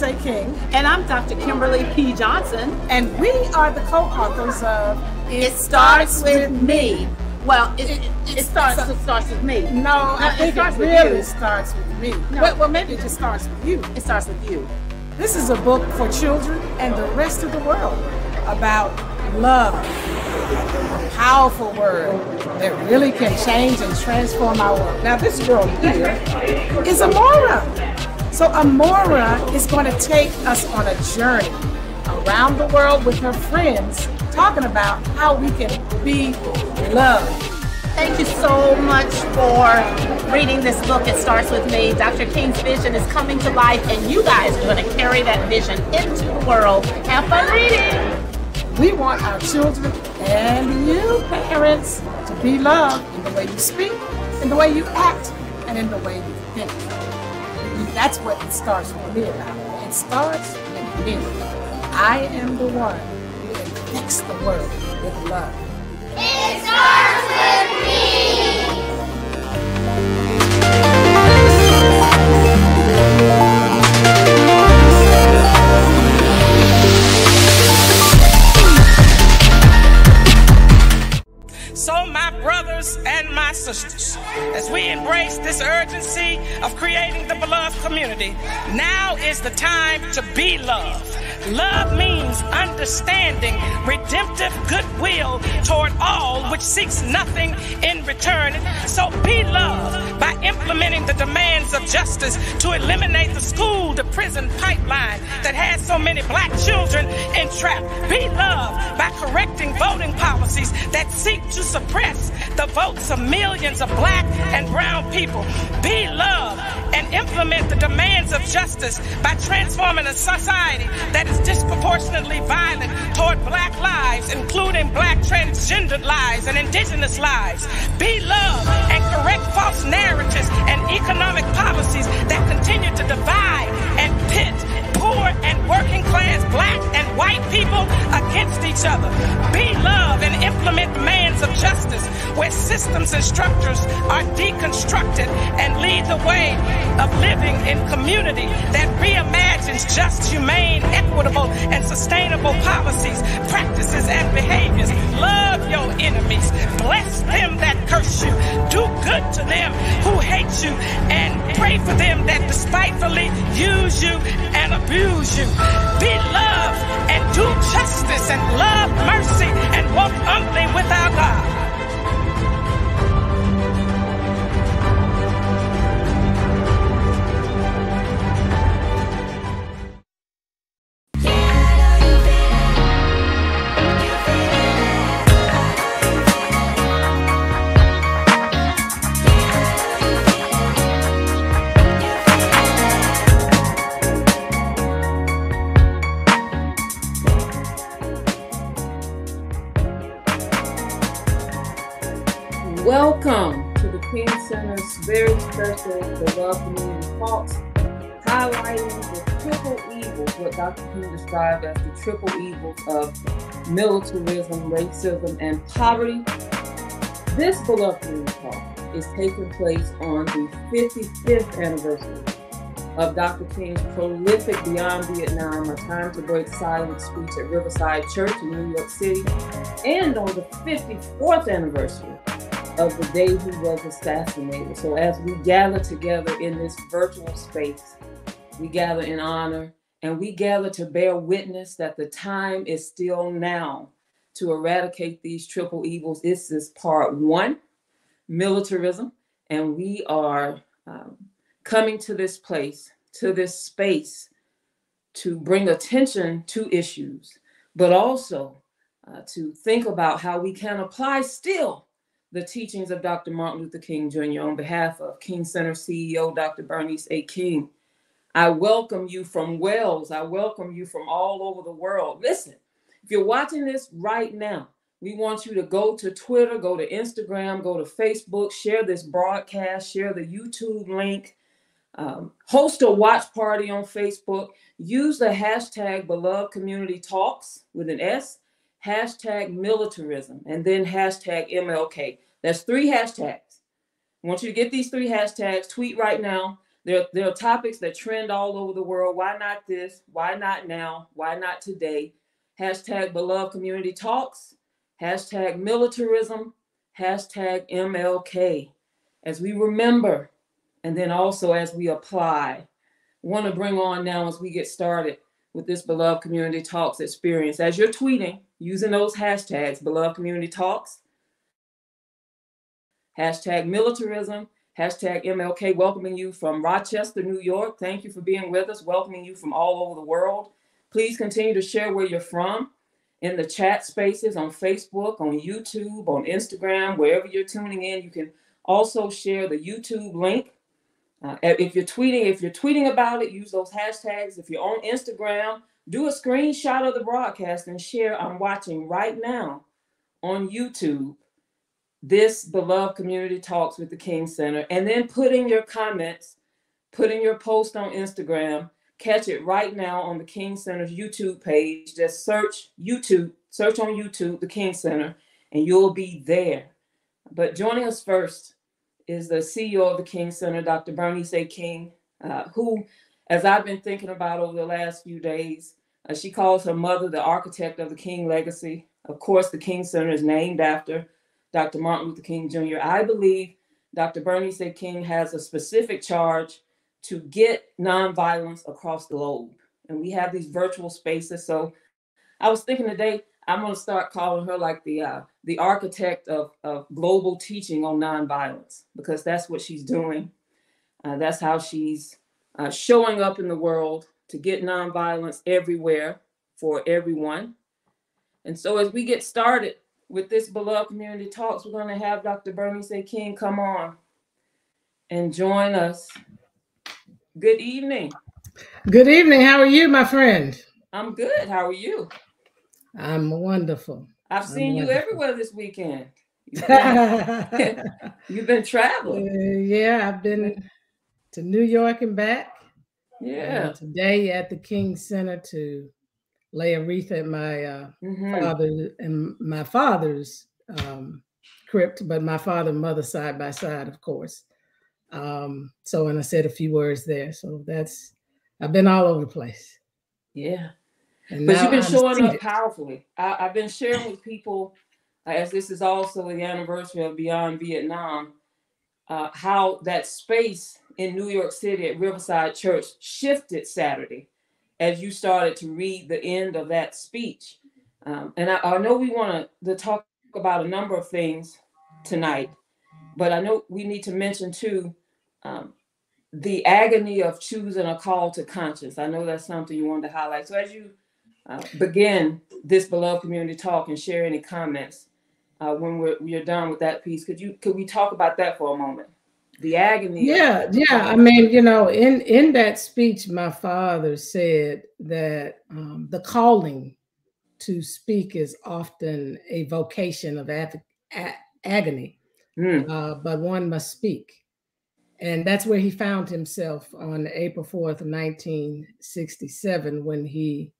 King. And I'm Dr. Kimberly P. Johnson. And we are the co-authors of It, it Starts, starts with, with Me. Well, it, it, it, it starts, so, starts with me. No, no I think it, really starts with me. No. Well, well, maybe it just starts with you. It starts with you. This is a book for children and the rest of the world about love. A powerful word that really can change and transform our world. Now, this girl here is a Amora. So, Amora is going to take us on a journey around the world with her friends, talking about how we can be loved. Thank you so much for reading this book. It starts with me. Dr. King's vision is coming to life, and you guys are going to carry that vision into the world. Have fun reading. We want our children and you, parents, to be loved in the way you speak, in the way you act, and in the way you think. That's what it starts with me about. It starts with me. I am the one who infects the world with love. It starts with me. Brothers and my sisters, as we embrace this urgency of creating the beloved community, now is the time to be loved. Love means understanding, redemptive goodwill toward all which seeks nothing in return. So be loved by implementing of justice to eliminate the school to prison pipeline that has so many black children entrapped. Be loved by correcting voting policies that seek to suppress the votes of millions of black and brown people. Be loved and implement the demands of justice by transforming a society that is disproportionately violent toward black lives, including black transgendered lives and indigenous lives. Be love and correct false narratives and economic policies that continue to divide and pit and working class black and white people against each other. Be love and implement demands of justice where systems and structures are deconstructed and lead the way of living in community that reimagines just, humane, equitable, and sustainable policies, practices, and behaviors. Love your enemies. Bless them that curse you. Do good to them who hate you and pray for them that despitefully use you and abuse you. Be love and do justice and love mercy and walk humbly with our God. Special Beloved Community Talks, highlighting the triple evils, what Dr. King described as the triple evils of militarism, racism, and poverty. This Beloved Community Talk is taking place on the 55th anniversary of Dr. King's prolific Beyond Vietnam, A Time to Break Silence speech at Riverside Church in New York City, and on the 54th anniversary of the day he was assassinated. So as we gather together in this virtual space, we gather in honor and we gather to bear witness that the time is still now to eradicate these triple evils. This is part one, militarism, and we are um, coming to this place, to this space, to bring attention to issues, but also uh, to think about how we can apply still the teachings of Dr. Martin Luther King Jr. on behalf of King Center CEO Dr. Bernice A. King. I welcome you from Wales. I welcome you from all over the world. Listen, if you're watching this right now, we want you to go to Twitter, go to Instagram, go to Facebook, share this broadcast, share the YouTube link, um, host a watch party on Facebook, use the hashtag Beloved Community Talks with an S hashtag militarism, and then hashtag MLK. That's three hashtags. I want you to get these three hashtags, tweet right now. There, there are topics that trend all over the world. Why not this? Why not now? Why not today? Hashtag beloved community talks. Hashtag militarism. Hashtag MLK. As we remember, and then also as we apply. want to bring on now as we get started with this beloved community talks experience. As you're tweeting using those hashtags, beloved community talks, hashtag militarism, hashtag MLK, welcoming you from Rochester, New York. Thank you for being with us, welcoming you from all over the world. Please continue to share where you're from in the chat spaces on Facebook, on YouTube, on Instagram, wherever you're tuning in. You can also share the YouTube link. Uh, if you're tweeting, if you're tweeting about it, use those hashtags. If you're on Instagram, do a screenshot of the broadcast and share. I'm watching right now on YouTube this beloved community talks with the King Center, and then put in your comments, put in your post on Instagram. Catch it right now on the King Center's YouTube page. Just search YouTube, search on YouTube, the King Center, and you'll be there. But joining us first is the CEO of the King Center, Dr. Bernice A. King, uh, who, as I've been thinking about over the last few days, uh, she calls her mother the architect of the King legacy. Of course, the King Center is named after Dr. Martin Luther King Jr. I believe Dr. Bernice A. King has a specific charge to get nonviolence across the globe. And we have these virtual spaces. So I was thinking today, I'm going to start calling her like the uh, the architect of, of global teaching on nonviolence because that's what she's doing. Uh, that's how she's uh, showing up in the world to get nonviolence everywhere for everyone. And so as we get started, with this beloved community talks, we're going to have Dr. Bernice A. King come on and join us. Good evening. Good evening. How are you, my friend? I'm good. How are you? I'm wonderful. I've seen you everywhere this weekend. You've been, you've been traveling. Uh, yeah, I've been to New York and back. Yeah. Uh, today at the King Center to lay a wreath at my uh, mm-hmm. father and my father's um, crypt, but my father and mother side by side, of course. Um, so, and I said a few words there. So that's I've been all over the place. Yeah, and but you've been I'm showing seated. up powerfully. I, have been sharing with people, uh, as this is also the anniversary of Beyond Vietnam, uh, how that space in New York City at Riverside Church shifted Saturday as you started to read the end of that speech. Um, and I, I, know we want to talk about a number of things tonight, but I know we need to mention too um, the agony of choosing a call to conscience. I know that's something you wanted to highlight. So as you uh, begin this beloved community talk and share any comments uh, when we're, we're done with that piece, could you could we talk about that for a moment? The agony. Yeah, yeah. I mean, you know, in in that speech, my father said that um, the calling to speak is often a vocation of ag- agony, mm. uh, but one must speak. And that's where he found himself on April 4th, 1967, when he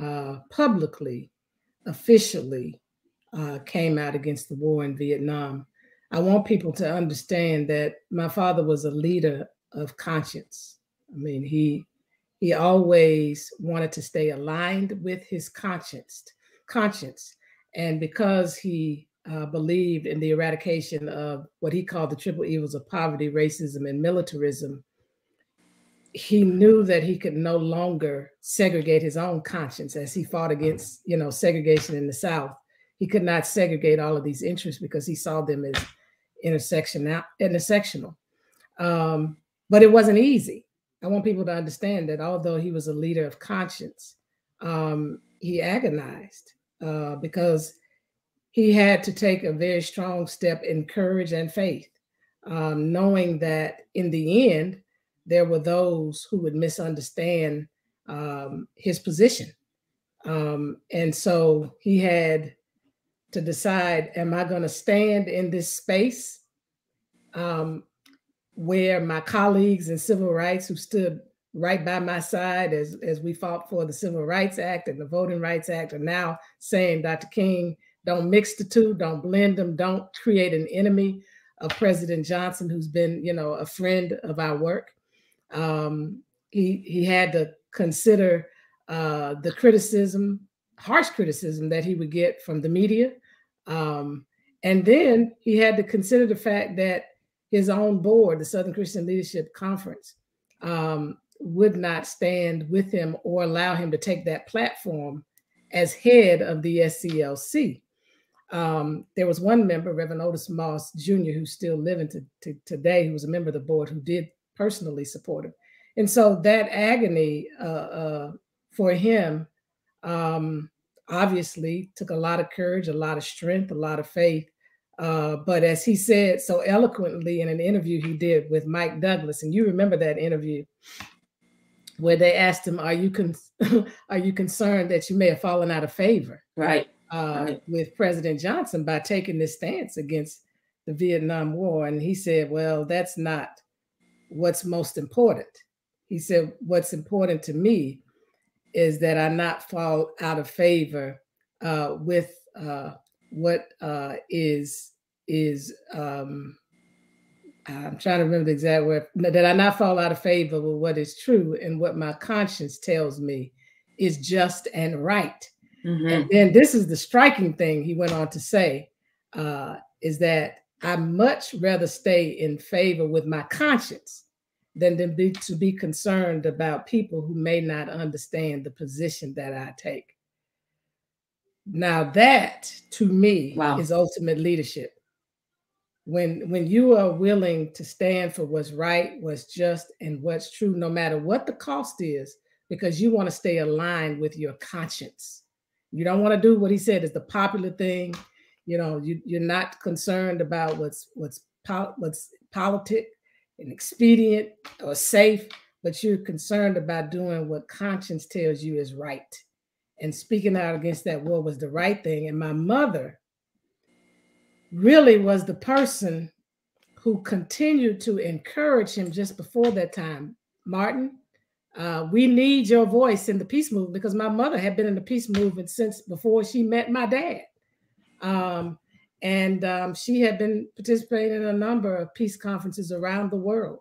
uh, publicly, officially uh, came out against the war in Vietnam. I want people to understand that my father was a leader of conscience. I mean, he he always wanted to stay aligned with his conscience, conscience, and because he uh, believed in the eradication of what he called the triple evils of poverty, racism, and militarism, he knew that he could no longer segregate his own conscience as he fought against, you know, segregation in the South. He could not segregate all of these interests because he saw them as intersectional intersectional. Um, but it wasn't easy. I want people to understand that although he was a leader of conscience um, he agonized uh, because he had to take a very strong step in courage and faith um, knowing that in the end there were those who would misunderstand um, his position. Um, and so he had to decide am I going to stand in this space um, where my colleagues in civil rights who stood right by my side as, as we fought for the Civil Rights Act and the Voting Rights Act are now saying, Dr. King, don't mix the two, don't blend them, don't create an enemy of President Johnson, who's been, you know, a friend of our work. Um, he he had to consider uh, the criticism, harsh criticism that he would get from the media, um, and then he had to consider the fact that his own board, the Southern Christian Leadership Conference, um, would not stand with him or allow him to take that platform as head of the SCLC. Um, there was one member, Reverend Otis Moss Jr., who's still living to, to, today, who was a member of the board who did personally support him. And so that agony uh, uh, for him um, obviously took a lot of courage, a lot of strength, a lot of faith. Uh, but as he said so eloquently in an interview he did with Mike Douglas, and you remember that interview where they asked him, "Are you con- are you concerned that you may have fallen out of favor?" Right uh, right. with President Johnson by taking this stance against the Vietnam War. And he said, well, that's not what's most important. He said, what's important to me is that I not fall out of favor uh, with uh, what uh, is is um, I'm trying to remember the exact word that I not fall out of favor with what is true and what my conscience tells me is just and right. Mm-hmm. And then this is the striking thing he went on to say uh, is that I much rather stay in favor with my conscience than to be, to be concerned about people who may not understand the position that I take. Now that to me wow. is ultimate leadership. When when you are willing to stand for what's right, what's just, and what's true, no matter what the cost is, because you want to stay aligned with your conscience. You don't want to do what he said is the popular thing. You know, you, you're not concerned about what's what's what's politic and expedient or safe, but you're concerned about doing what conscience tells you is right. And speaking out against that war was the right thing. And my mother really was the person who continued to encourage him just before that time. Martin, uh, we need your voice in the peace movement because my mother had been in the peace movement since before she met my dad. Um, and um, she had been participating in a number of peace conferences around the world.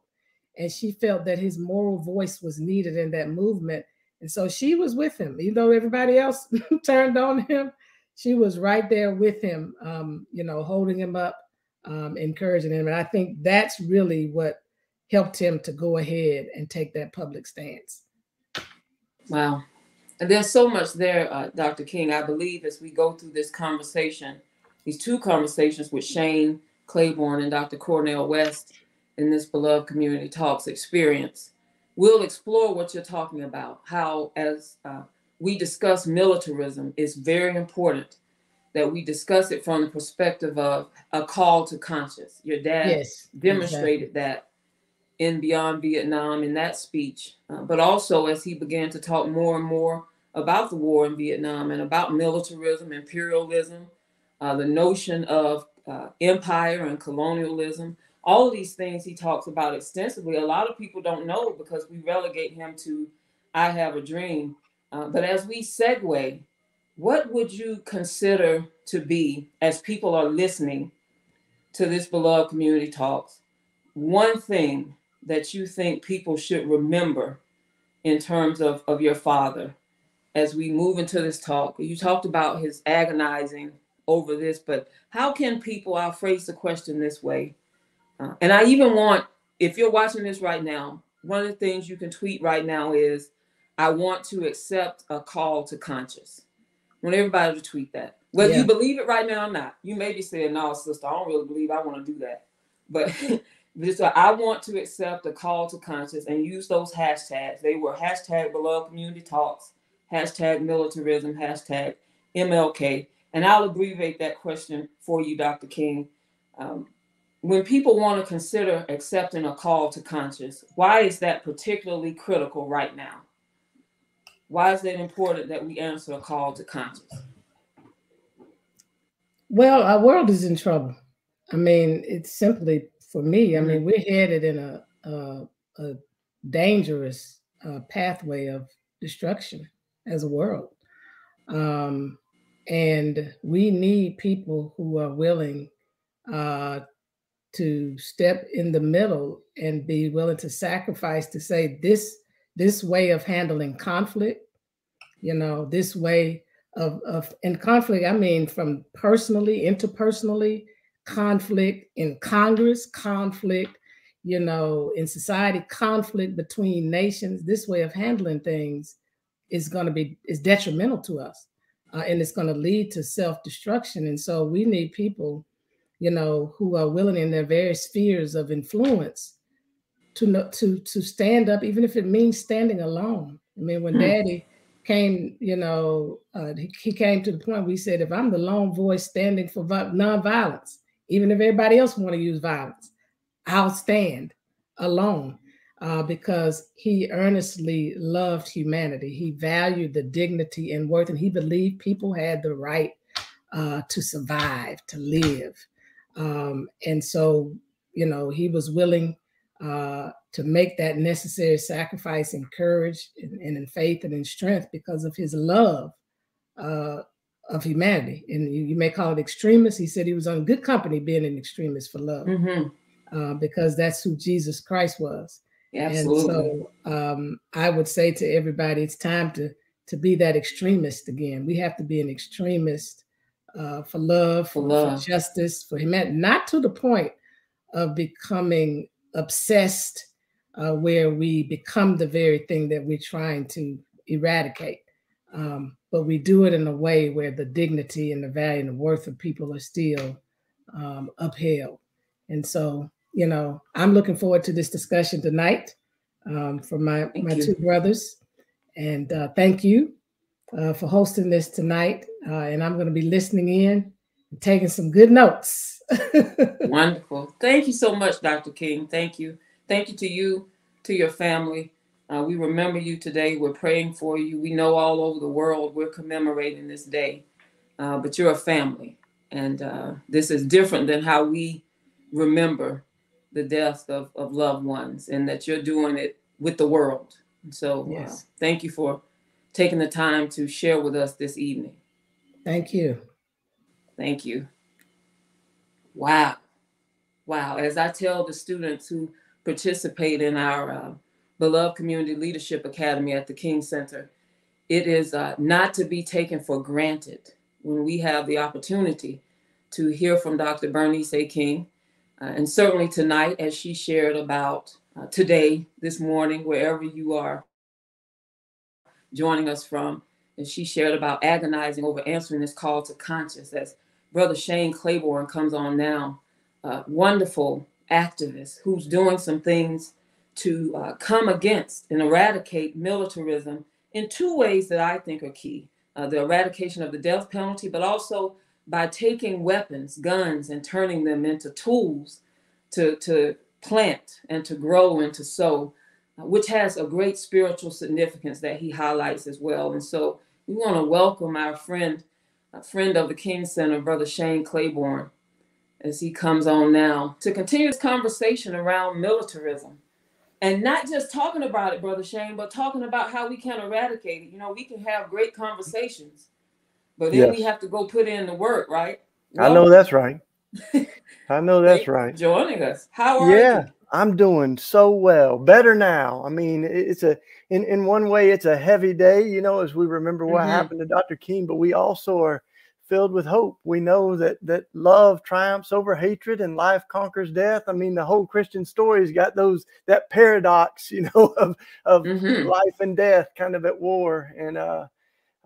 And she felt that his moral voice was needed in that movement. And so she was with him, even though everybody else turned on him. She was right there with him, um, you know, holding him up, um, encouraging him. And I think that's really what helped him to go ahead and take that public stance. Wow. And there's so much there, uh, Dr. King. I believe as we go through this conversation, these two conversations with Shane Claiborne and Dr. Cornel West in this Beloved Community Talks experience, we'll explore what you're talking about. How, as uh, we discuss militarism, it's very important that we discuss it from the perspective of a call to conscience. Your dad yes, demonstrated exactly. that in Beyond Vietnam in that speech, uh, but also as he began to talk more and more about the war in Vietnam and about militarism, imperialism, uh, the notion of uh, empire and colonialism, all of these things he talks about extensively. A lot of people don't know because we relegate him to I have a dream. Uh, but as we segue, what would you consider to be, as people are listening to this beloved community talks, one thing that you think people should remember in terms of, of your father as we move into this talk? You talked about his agonizing over this, but how can people, I'll phrase the question this way. Uh, and I even want, if you're watching this right now, one of the things you can tweet right now is, I want to accept a call to conscience. I want everybody to tweet that. Whether yeah. you believe it right now or not, you may be saying, no, sister, I don't really believe I want to do that. But This, uh, I want to accept a call to conscience and use those hashtags. They were hashtag beloved community talks, hashtag militarism, hashtag MLK. And I'll abbreviate that question for you, Dr. King. Um, when people want to consider accepting a call to conscience, why is that particularly critical right now? Why is it important that we answer a call to conscience? Well, our world is in trouble. I mean, it's simply for me. I mean, mm-hmm. we're headed in a a, a dangerous uh, pathway of destruction as a world, um, and we need people who are willing uh, to step in the middle and be willing to sacrifice to say this this way of handling conflict, you know, this way of, of in conflict, I mean from personally, interpersonally, conflict in Congress, conflict, you know, in society, conflict between nations, this way of handling things is going to be is detrimental to us. Uh, and it's going to lead to self-destruction. And so we need people, you know, who are willing in their various spheres of influence to to to stand up, even if it means standing alone. I mean, when hmm. Daddy came, you know, uh, he, he, came to the point where he said, if I'm the lone voice standing for nonviolence, even if everybody else want to use violence, I'll stand alone uh, because he earnestly loved humanity. He valued the dignity and worth, and he believed people had the right uh, to survive, to live. Um, and so, you know, he was willing uh, to make that necessary sacrifice in courage and, and, in faith and in strength because of his love uh, of humanity. And you, you, may call it extremist. He said he was on good company being an extremist for love mm-hmm. uh, because that's who Jesus Christ was. Absolutely. And so um, I would say to everybody, it's time to to be that extremist again. We have to be an extremist uh, for love, for, for love, for justice, for humanity, not to the point of becoming obsessed uh, where we become the very thing that we're trying to eradicate. Um, but we do it in a way where the dignity and the value and the worth of people are still um, upheld. And so, you know, I'm looking forward to this discussion tonight um, from my, my two brothers. And uh, thank you uh, for hosting this tonight. Uh, and I'm going to be listening in and taking some good notes. Wonderful. Thank you so much, Dr. King. Thank you. Thank you to you, to your family. Uh, we remember you today. We're praying for you. We know all over the world we're commemorating this day, uh, but you're a family. And uh, this is different than how we remember the death of, of loved ones, and that you're doing it with the world. so, uh, thank you for taking the time to share with us this evening. Thank you. Thank you. Wow. Wow. As I tell the students who participate in our uh, beloved Community Leadership Academy at the King Center, it is uh, not to be taken for granted when we have the opportunity to hear from Dr. Bernice A. King. Uh, and certainly tonight, as she shared about uh, today, this morning, wherever you are joining us from, and she shared about agonizing over answering this call to conscience as Brother Shane Claiborne comes on now, a wonderful activist who's doing some things to uh, come against and eradicate militarism in two ways that I think are key uh, the eradication of the death penalty, but also by taking weapons, guns, and turning them into tools to, to plant and to grow and to sow, uh, which has a great spiritual significance that he highlights as well. And so we want to welcome our friend a friend of the King Center, Brother Shane Claiborne, as he comes on now to continue this conversation around militarism. And not just talking about it, Brother Shane, but talking about how we can eradicate it. You know, we can have great conversations, but then yes. we have to go put in the work, right? Well, I know that's right. I know that's right. Joining us. How are you? yeah, you? I'm doing so well. Better now. I mean, it's a in in one way it's a heavy day, you know, as we remember what mm-hmm. happened to Dr. King, but we also are filled with hope. We know that that love triumphs over hatred and life conquers death. I mean, the whole Christian story's got those that paradox, you know, of of mm-hmm. life and death kind of at war. And uh,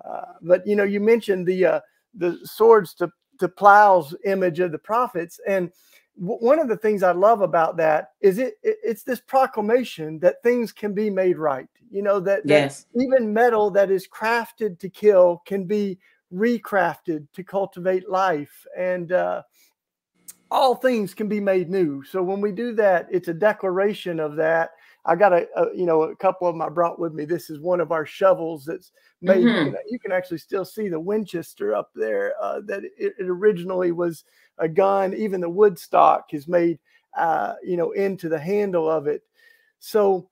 uh but you know, you mentioned the uh the swords to to plows image of the prophets. And one of the things I love about that is it, it, it's this proclamation that things can be made right. You know that, yes. that even metal that is crafted to kill can be recrafted to cultivate life. And uh, all things can be made new. So when we do that it's a declaration of that. I got a, a you know a couple of them i brought with me. This is one of our shovels that's made mm-hmm. you, know, you, can actually still see the winchester up there uh, that it, it, originally was a gun even the wood stock is made uh, you know into the handle of it so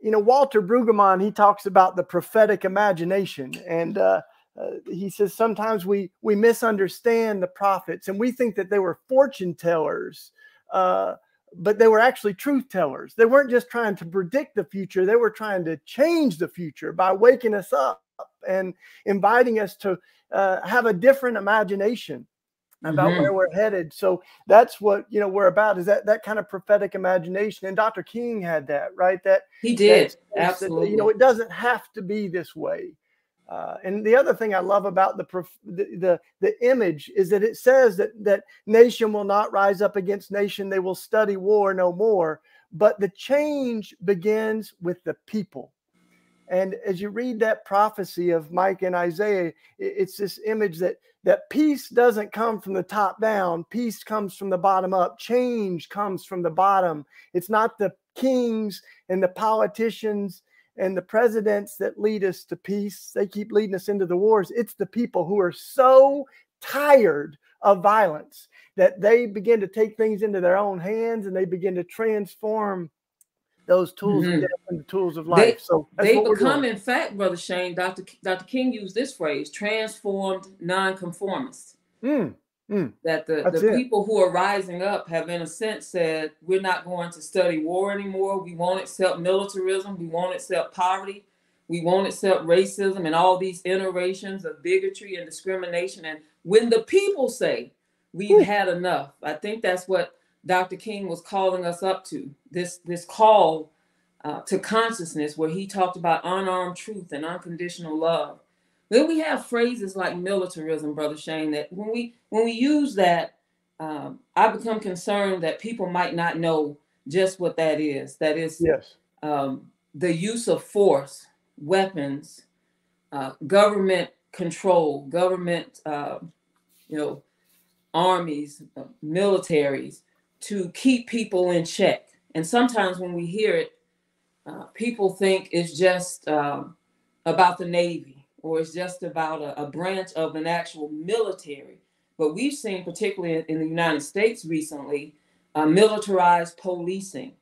you know walter brueggemann he talks about the prophetic imagination and uh, uh, he says sometimes we we misunderstand the prophets and we think that they were fortune tellers uh, but they were actually truth tellers. They weren't just trying to predict the future, they were trying to change the future by waking us up and inviting us to uh, have a different imagination about mm-hmm. where we're headed. So that's what you know we're about is that that kind of prophetic imagination. And Dr. King had that, right? That he did that, absolutely. That, you know, it doesn't have to be this way. Uh, and the other thing I love about the, the, the the image is that it says that that nation will not rise up against nation; they will study war no more. But the change begins with the people. And as you read that prophecy of Micah and Isaiah, it's this image that that peace doesn't come from the top down. Peace comes from the bottom up. Change comes from the bottom. It's not the kings and the politicians and the presidents that lead us to peace. They keep leading us into the wars. It's the people who are so tired of violence that they begin to take things into their own hands and they begin to transform those tools mm-hmm. and the tools of life. They, so they become, in fact, Brother Shane, Dr. Dr. King used this phrase, transformed nonconformists. Mm. Mm, that the, the people who are rising up have, in a sense, said, We're not going to study war anymore. We won't accept militarism. We won't accept poverty. We won't accept racism and all these iterations of bigotry and discrimination. And when the people say, We've had enough, I think that's what Dr. King was calling us up to this, this call uh, to consciousness, where he talked about unarmed truth and unconditional love then we have phrases like militarism, Brother Shane, that when we when we use that, um, I become concerned that people might not know just what that is. That is yes. um, the use of force, weapons, uh, government control, government, uh, you know, armies, uh, militaries to keep people in check. And sometimes when we hear it, uh, people think it's just um, about the Navy or it's just about a, a branch of an actual military. But we've seen, particularly in the United States recently, uh, militarized policing.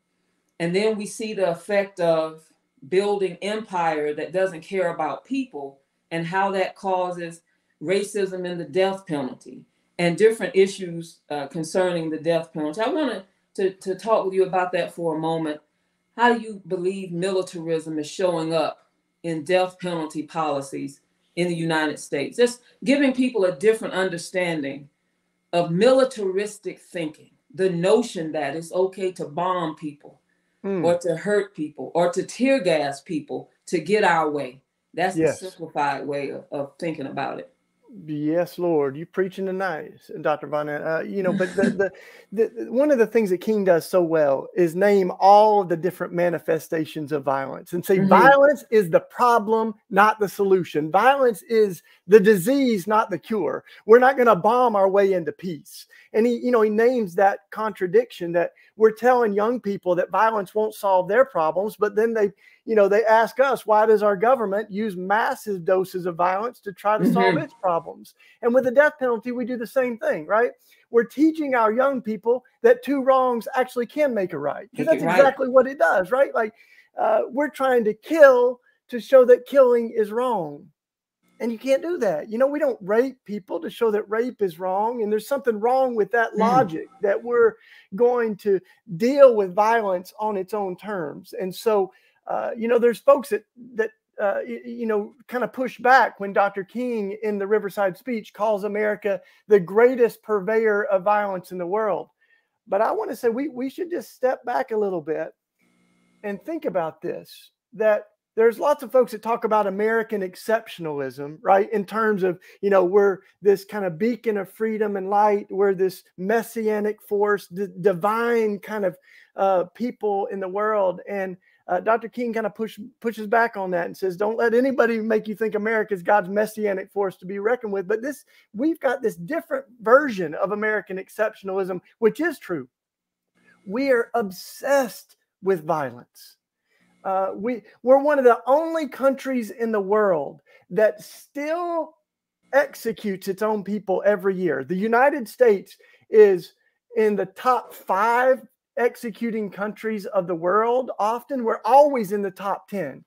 And then we see the effect of building empire that doesn't care about people and how that causes racism and the death penalty and different issues uh, concerning the death penalty. I wanted to, to talk with you about that for a moment. How do you believe militarism is showing up in death penalty policies in the United States. Just giving people a different understanding of militaristic thinking, the notion that it's okay to bomb people mm. or to hurt people or to tear gas people to get our way. That's yes. the simplified way of, of thinking about it. Yes, Lord, you preaching tonight, Dr. Vonnetta. Uh, you know, but the, the, the, one of the things that King does so well is name all the different manifestations of violence and say mm-hmm. violence is the problem, not the solution. Violence is the disease, not the cure. We're not going to bomb our way into peace. And he, you know, he names that contradiction that we're telling young people that violence won't solve their problems, but then they, you know, they ask us, why does our government use massive doses of violence to try to mm-hmm. solve its problems? And with the death penalty, we do the same thing, right? We're teaching our young people that two wrongs actually can make a right. Because that's right. exactly what it does, right? Like uh, we're trying to kill to show that killing is wrong. And you can't do that. You know, we don't rape people to show that rape is wrong. And there's something wrong with that mm. logic that we're going to deal with violence on its own terms. And so, uh, you know, there's folks that, that, uh, you know, kind of push back when Dr. King in the Riverside speech calls America the greatest purveyor of violence in the world. But I want to say we, we should just step back a little bit and think about this that there's lots of folks that talk about American exceptionalism, right? In terms of, you know, we're this kind of beacon of freedom and light, we're this messianic force, d- divine kind of uh, people in the world. And uh, Dr. King kind of push, pushes back on that and says, don't let anybody make you think America is God's messianic force to be reckoned with. But this, we've got this different version of American exceptionalism, which is true. We are obsessed with violence uh, we we're one of the only countries in the world that still executes its own people every year. The United States is in the top five executing countries of the world. Often, we're always in the top ten,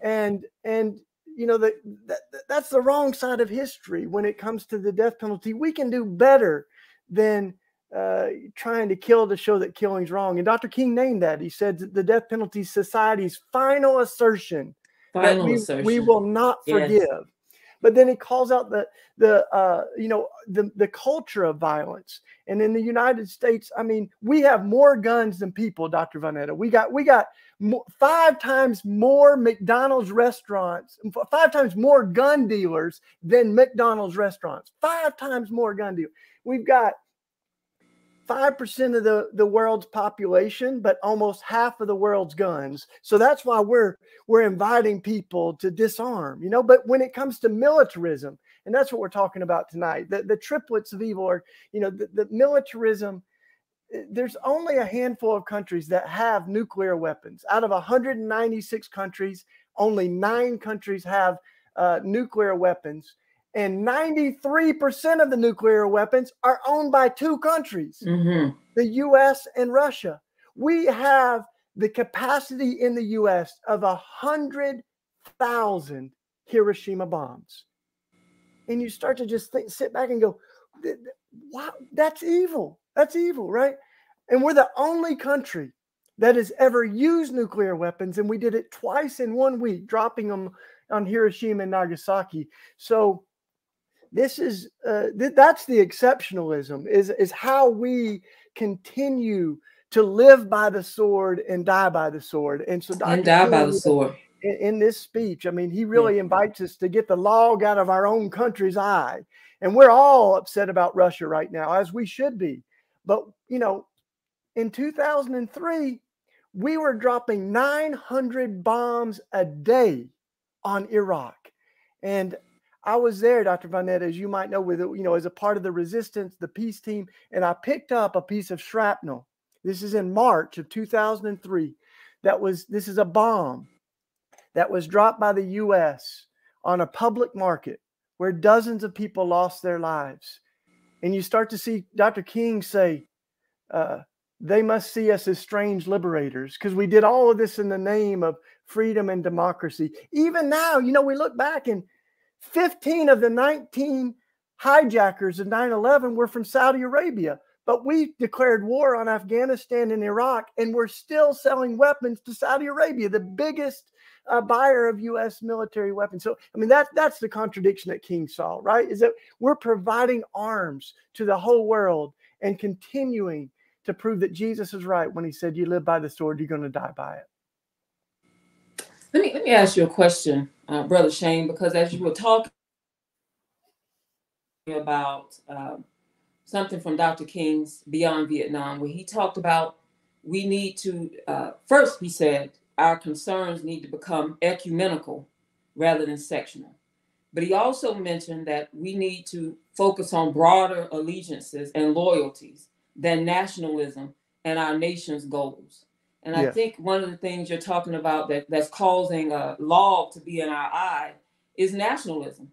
and and you know that, that that's the wrong side of history when it comes to the death penalty. We can do better than uh, trying to kill to show that killing's wrong. And Dr. King named that. He said the Death Penalty Society's final assertion Final that we, assertion. we will not Yes. forgive. But then he calls out the the uh, you know the the culture of violence. And in the United States, I mean, we have more guns than people, Dr. Vonnetta. We got we got five times more McDonald's restaurants, five times more gun dealers than McDonald's restaurants. Five times more gun dealers. We've got five percent of the the world's population, but almost half of the world's guns. So that's why we're we're inviting people to disarm. You know, but when it comes to militarism, and that's what we're talking about tonight, the the triplets of evil are you know the, the militarism. eh, There's only a handful of countries that have nuclear weapons. Out of 196 countries, only nine countries have uh, nuclear weapons and 93% of the nuclear weapons are owned by two countries Mhm. the US and Russia. We have the capacity in the US of a hundred thousand Hiroshima bombs. And you start to just think, sit back and go, "Th- th- wow, that's evil. That's evil, right? And we're the only country that has ever used nuclear weapons. And we did it twice in one week, dropping them on Hiroshima and Nagasaki. So this is uh, th- that's the exceptionalism is is how we continue to live by the sword and die by the sword and so. And die by the sword. in, in this speech i mean he really invites us to get the log out of our own country's eye and we're all upset about russia right now as we should be but you know in 2003 we were dropping 900 bombs a day on iraq and I was there, Dr. Vonnetta, as you might know, with you know, as a part of the resistance, the peace team, and I picked up a piece of shrapnel. This is in March of 2003. That was this is a bomb that was dropped by the U.S. on a public market where dozens of people lost their lives, and you start to see Dr. King say, uh, "They must see us as strange liberators because we did all of this in the name of freedom and democracy." Even now, you know, we look back and 15 of the 19 hijackers of 9 11 were from Saudi Arabia. But we declared war on Afghanistan and Iraq, and we're still selling weapons to Saudi Arabia, the biggest uh, buyer of U.S. military weapons. So, I mean, that, that's the contradiction that King saw, right? Is that we're providing arms to the whole world and continuing to prove that Jesus is right when he said, You live by the sword, you're going to die by it. Let me let me ask you a question, uh, Brother Shane, because as you were talking about uh, something from Dr. King's Beyond Vietnam, where he talked about we need to uh, first, he said, our concerns need to become ecumenical rather than sectional. But he also mentioned that we need to focus on broader allegiances and loyalties than nationalism and our nation's goals. And I Yes. think one of the things you're talking about that, that's causing a log to be in our eye is nationalism.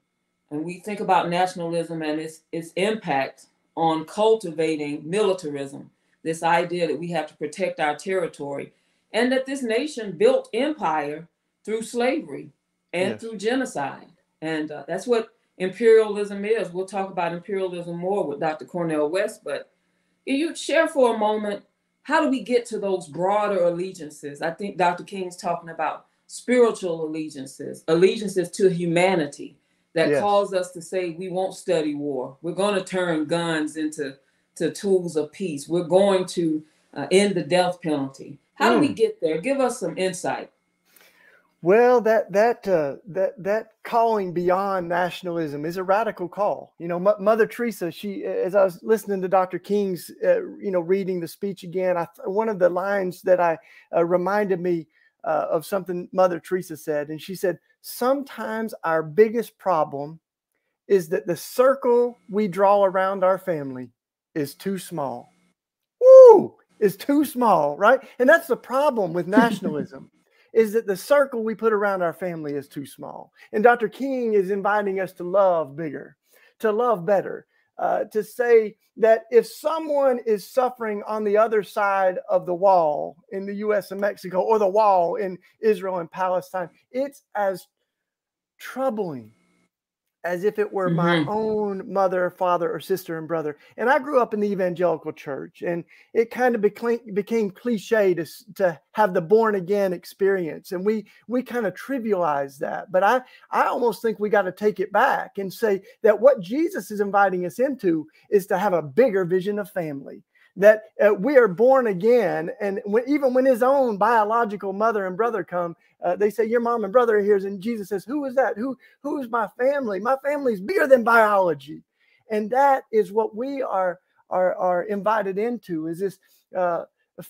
And we think about nationalism and its, its impact on cultivating militarism, this idea that we have to protect our territory, and that this nation built empire through slavery and Yes. through genocide. And uh, that's what imperialism is. We'll talk about imperialism more with Dr. Cornel West, but can you share for a moment how do we get to those broader allegiances? I think Dr. King's talking about spiritual allegiances, allegiances to humanity that Yes. cause us to say we won't study war. We're going to turn guns into to tools of peace. We're going to uh, end the death penalty. How do we Mm. get there? Give us some insight. Well, that that uh, that that calling beyond nationalism is a radical call. You know, M- Mother Teresa. She, as I was listening to Dr. King's, uh, you know, reading the speech again, I, one of the lines that I uh, reminded me uh, of something Mother Teresa said, and she said, "Sometimes our biggest problem is that the circle we draw around our family is too small. Woo, is too small, right? And that's the problem with nationalism." Is that the circle we put around our family is too small. And Dr. King is inviting us to love bigger, to love better, uh, to say that if someone is suffering on the other side of the wall in the US and Mexico or the wall in Israel and Palestine, it's as troubling as if it were my Mm-hmm. own mother, father, or sister and brother. And I grew up in the evangelical church, and it kind of became became cliche to to have the born again experience, and we we kind of trivialize that. But I I almost think we got to take it back and say that what Jesus is inviting us into is to have a bigger vision of family. That uh, we are born again, and when, even when his own biological mother and brother come, uh, they say, "Your mom and brother are here," and Jesus says, "Who is that? Who who is my family? My family is bigger than biology," and that is what we are are are invited into. Is this uh,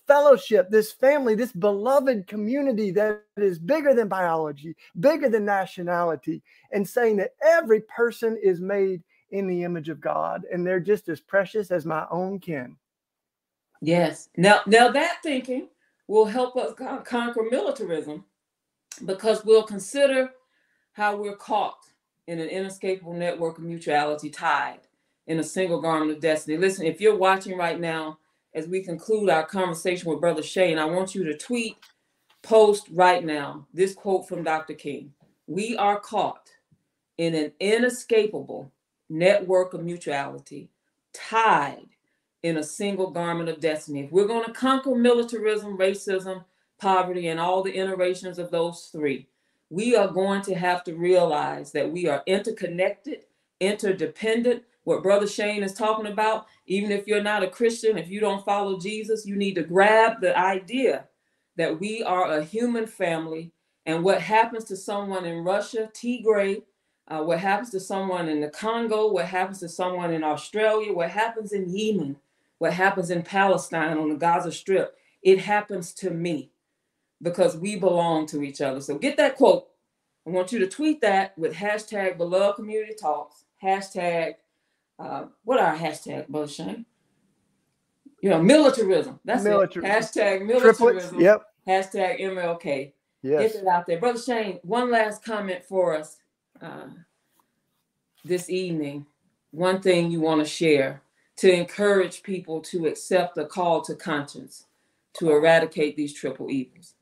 fellowship, this family, this beloved community that is bigger than biology, bigger than nationality, and saying that every person is made in the image of God, and they're just as precious as my own kin. Yes. Now, now that thinking will help us con- conquer militarism because we'll consider how we're caught in an inescapable network of mutuality tied in a single garment of destiny. Listen, if you're watching right now, as we conclude our conversation with Brother Shane, I want you to tweet, post right now this quote from Dr. King We are caught in an inescapable network of mutuality tied in a single garment of destiny. If we're going to conquer militarism, racism, poverty, and all the iterations of those three, we are going to have to realize that we are interconnected, interdependent. What Brother Shane is talking about, even if you're not a Christian, if you don't follow Jesus, you need to grab the idea that we are a human family. And what happens to someone in Russia, Tigray, uh, what happens to someone in the Congo, what happens to someone in Australia, what happens in Yemen, what happens in Palestine on the Gaza Strip, it happens to me because we belong to each other. So get that quote. I want you to tweet that with hashtag beloved community talks, hashtag, uh, what are our hashtag, Brother Shane? You know, militarism. That's Militarism. it. Hashtag Triplets. militarism. Yep. Hashtag MLK. Yes. Get it out there. Brother Shane, one last comment for us uh, this evening. One thing you want to share to encourage people to accept the call to conscience to eradicate these triple evils.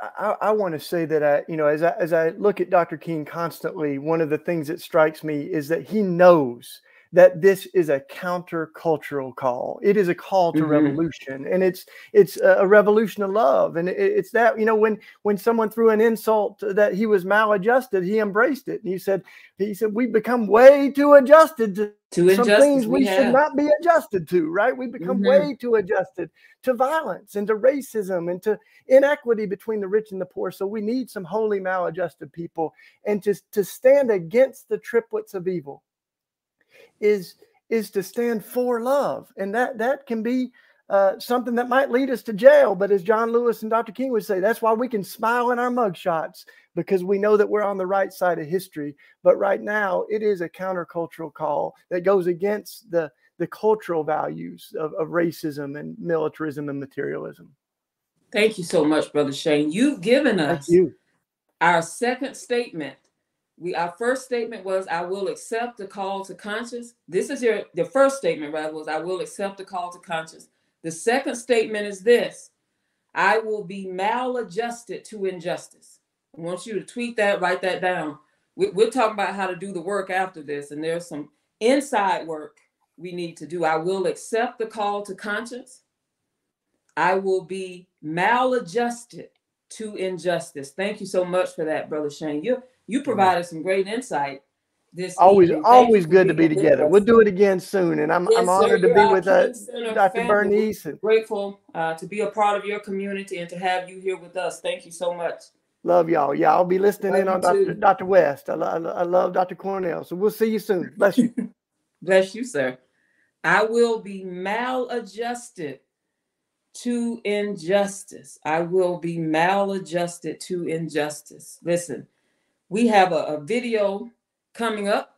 I, I want to say that I, you know, as I as I look at Dr. King constantly, one of the things that strikes me is that he knows that this is a countercultural call. It is a call to Mhm. revolution, and it's it's a revolution of love. And it, it's that you know when when someone threw an insult that he was maladjusted, he embraced it, and he said he said we become way too adjusted to To some injustice, things we, we should not be adjusted to, right? We become Mhm. way too adjusted to violence and to racism and to inequity between the rich and the poor. So we need some holy maladjusted people. And to, to stand against the triplets of evil is is to stand for love. And that that can be uh, something that might lead us to jail. But as John Lewis and Dr. King would say, that's why we can smile in our mugshots because we know that we're on the right side of history. But right now, it is a countercultural call that goes against the the cultural values of, of racism and militarism and materialism. Thank you so much, Brother Shane. You've given us you. our second statement. We our first statement was I will accept the call to conscience. This is your the first statement rather was I will accept the call to conscience. The second statement is this I will be maladjusted to injustice. I want you to tweet that, write that down. We, we're talking about how to do the work after this, and there's some inside work we need to do. I will accept the call to conscience. I will be maladjusted to injustice. Thank you so much for that, Brother Shane. You you provided some great insight. This Always, evening. Always good to be together. We'll do it again soon. And I'm, Yes, I'm sir. honored to be with uh, King Center Dr. Bernice and Grateful uh, to be a part of your community and to have you here with us. Thank you so much. love y'all. Yeah, I'll be listening Love in on Dr. Dr. West. I, lo- I love Dr. Cornel. So we'll see you soon. Bless you. Bless you, sir. I will be maladjusted to injustice. I will be maladjusted to injustice. Listen, we have a, a video coming up,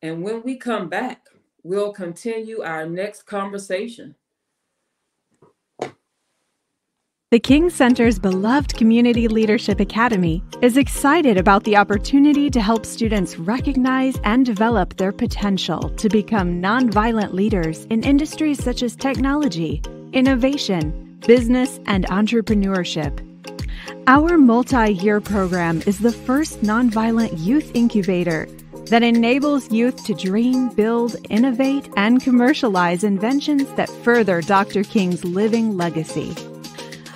and when we come back, we'll continue our next conversation. The King Center's beloved Community Leadership Academy is excited about the opportunity to help students recognize and develop their potential to become nonviolent leaders in industries such as technology, innovation, business, and entrepreneurship. Our multi year program is the first nonviolent youth incubator that enables youth to dream, build, innovate, and commercialize inventions that further Dr. King's living legacy.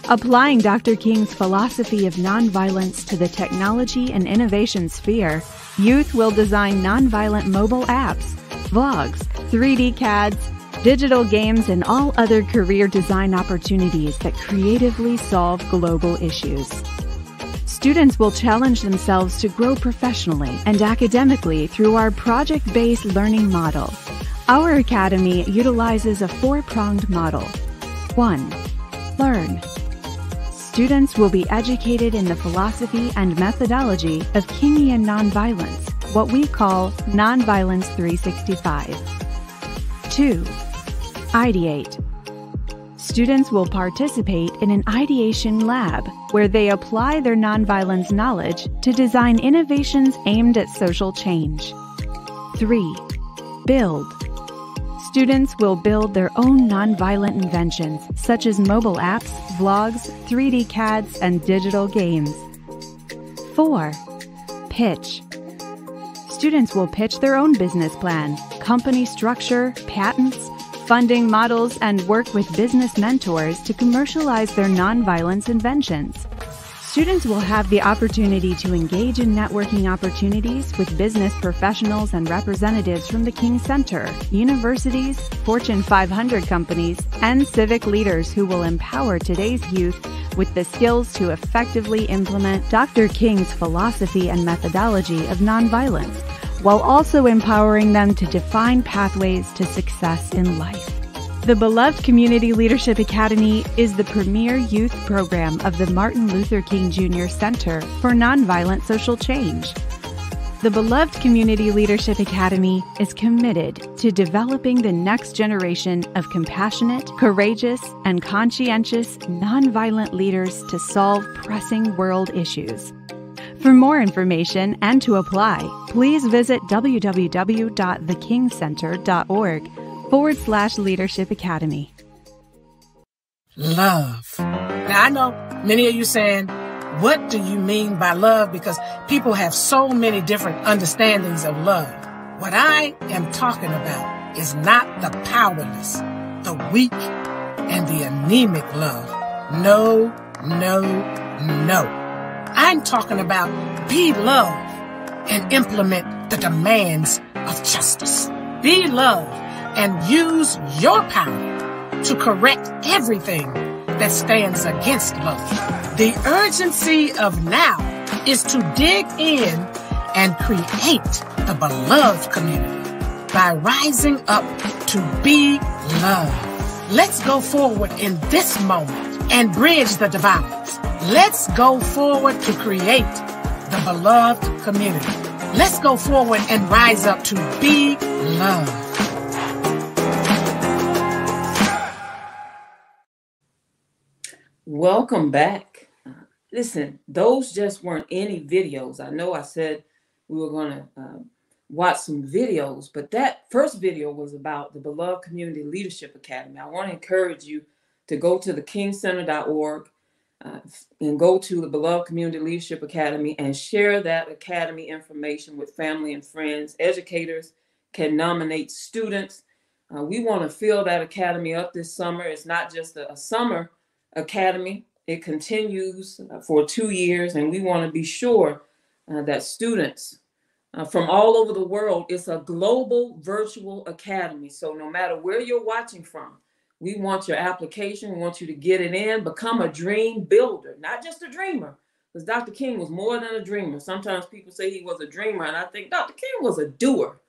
Applying Dr. King's philosophy of nonviolence to the technology and innovation sphere, youth will design nonviolent mobile apps, vlogs, 3D CADs, digital games, and all other career design opportunities that creatively solve global issues. Students will challenge themselves to grow professionally and academically through our project based learning model. Our academy utilizes a four pronged model. 1. Learn students will be educated in the philosophy and methodology of Kingian nonviolence, what we call Nonviolence 365. 2. Ideate. Students will participate in an ideation lab where they apply their nonviolence knowledge to design innovations aimed at social change. 3. Build. Students will build their own nonviolent inventions, such as mobile apps, vlogs, 3D CADs, and digital games. 4. Pitch. Students will pitch their own business plan, company structure, patents, funding models, and work with business mentors to commercialize their nonviolence inventions. Students will have the opportunity to engage in networking opportunities with business professionals and representatives from the King Center, universities, Fortune 500 companies, and civic leaders who will empower today's youth with the skills to effectively implement Dr. King's philosophy and methodology of nonviolence, while also empowering them to define pathways to success in life. The beloved Community Leadership Academy is the premier youth program of the Martin Luther King Jr. Center for Nonviolent Social Change. The beloved Community Leadership Academy is committed to developing the next generation of compassionate, courageous, and conscientious nonviolent leaders to solve pressing world issues. For more information and to apply, please visit www.thekingcenter.org forward slash leadership academy. Love. Now, I know many of you saying, what do you mean by love? Because people have so many different understandings of love. What I am talking about is not the powerless, the weak, and the anemic love. No, no, no. I'm talking about be love and implement the demands of justice. Be love and use your power to correct everything that stands against love. The urgency of now is to dig in and create the beloved community by rising up to be love. Let's go forward in this moment and bridge the divides. Let's go forward to create the beloved community. Let's go forward and rise up to be loved. Welcome back. Listen, those just weren't any videos. I know I said we were going to uh, watch some videos, but that first video was about the Beloved Community Leadership Academy. I want to encourage you to go to the kingcenter.org uh, and go to the Beloved Community Leadership Academy and share that academy information with family and friends. Educators can nominate students. Uh, we want to fill that academy up this summer. It's not just a, a summer Academy. It continues uh, for two years, and we want to be sure uh, that students uh, from all over the world, it's a global virtual academy. So no matter where you're watching from, we want your application. We want you to get it in, become a dream builder, not just a dreamer. Because Dr. King was more than a dreamer. Sometimes people say he was a dreamer, and I think Dr. King was a doer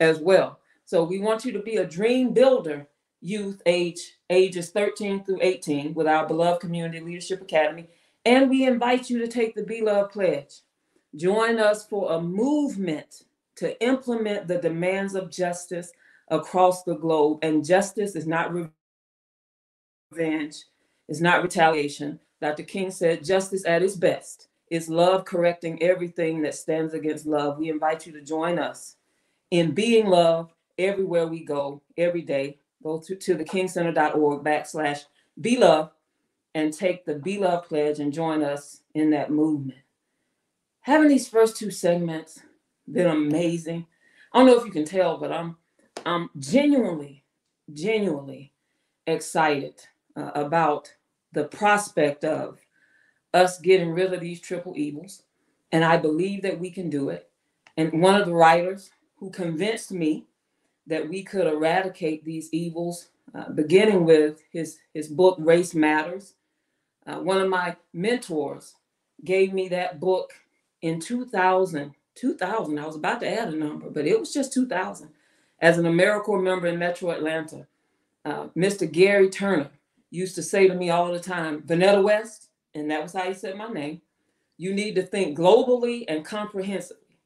as well. So we want you to be a dream builder youth age ages 13 through 18 with our beloved community leadership academy and we invite you to take the be love pledge join us for a movement to implement the demands of justice across the globe and justice is not revenge it's not retaliation dr king said justice at its best is love correcting everything that stands against love we invite you to join us in being love everywhere we go every day go to, to the kingcenter.org backslash be love and take the Be Love Pledge and join us in that movement. Having these first two segments been amazing. I don't know if you can tell, but I'm I'm genuinely, genuinely excited uh, about the prospect of us getting rid of these triple evils. And I believe that we can do it. And one of the writers who convinced me that we could eradicate these evils, uh, beginning with his, his book, Race Matters. Uh, one of my mentors gave me that book in 2000. 2000, I was about to add a number, but it was just 2000. As an AmeriCorps member in Metro Atlanta, uh, Mr. Gary Turner used to say to me all the time, Vanetta West, and that was how he said my name, you need to think globally and comprehensively.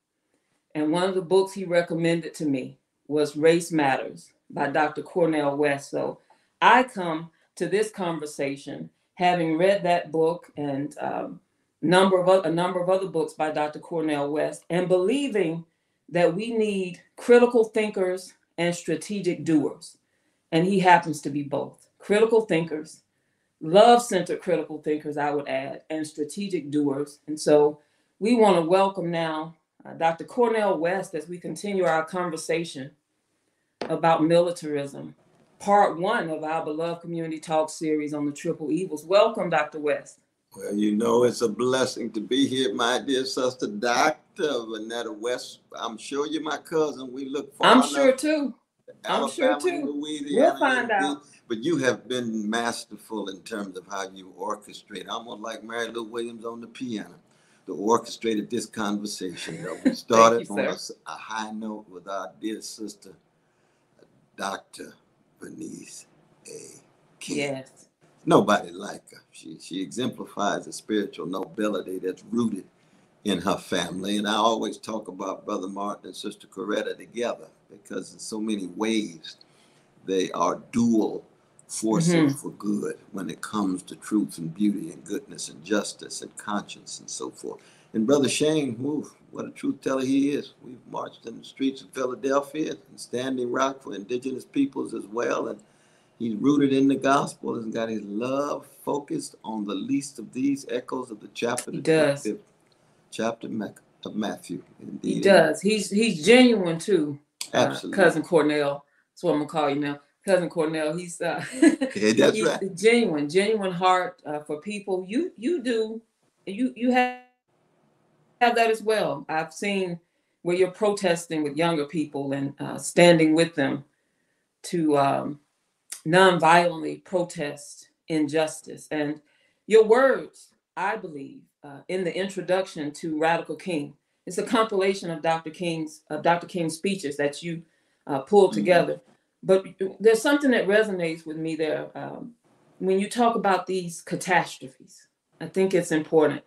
And one of the books he recommended to me was Race Matters by Dr. Cornel West. So I come to this conversation having read that book and um, number of a number of other books by Dr. Cornel West and believing that we need critical thinkers and strategic doers. And he happens to be both critical thinkers, love centered critical thinkers, I would add, and strategic doers. And so we want to welcome now uh, Dr. Cornel West as we continue our conversation about militarism, part one of our beloved community talk series on the triple evils. Welcome, Dr. West. Well, you know, it's a blessing to be here, my dear sister, Dr. Vonnetta West. I'm sure you're my cousin. We look for I'm sure too. I'm sure too. Louisiana, we'll find out. But you have been masterful in terms of how you orchestrate, almost like Mary Lou Williams on the piano, to orchestrate this conversation. We started you, on a, a, high note with our dear sister, Dr. Bernice A. King. Yes. Nobody like her. She she exemplifies a spiritual nobility that's rooted in her family. And I always talk about Brother Martin and Sister Coretta together because in so many ways they are dual forces mm-hmm. for good when it comes to truth and beauty and goodness and justice and conscience and so forth. And Brother Shane, whew, what a truth teller he is. We've marched in the streets of Philadelphia and Standing Rock for indigenous peoples as well. And he's rooted in the gospel and got his love focused on the least of these echoes of the chapter. He does. Chapter of Matthew. Indeed. He does. He's he's genuine too. Uh, Absolutely. Uh, Cousin Cornel. That's what I'm gonna call you now. Cousin Cornel. He's uh yeah, that's he's right. genuine, genuine heart uh, for people. You you do you you have have that as well. I've seen where you're protesting with younger people and uh, standing with them to um, nonviolently protest injustice. And your words, I believe, uh, in the introduction to Radical King, it's a compilation of Dr. King's of Dr. King's speeches that you uh, pulled mm-hmm. together. But there's something that resonates with me there um, when you talk about these catastrophes. I think it's important